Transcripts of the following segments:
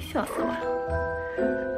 笑死我了。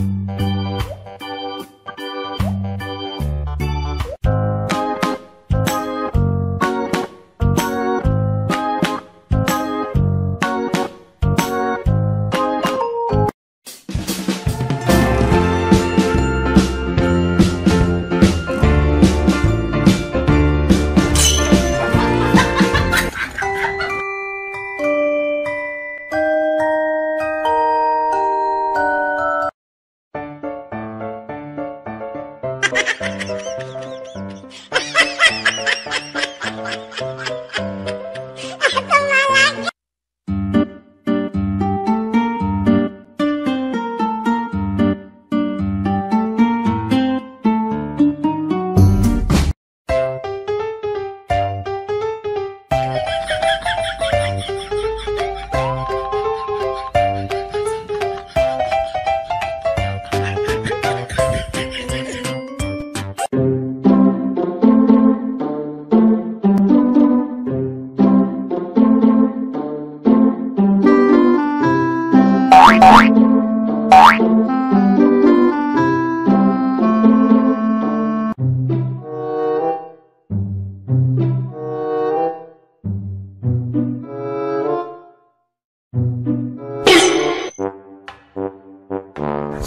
you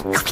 Okay.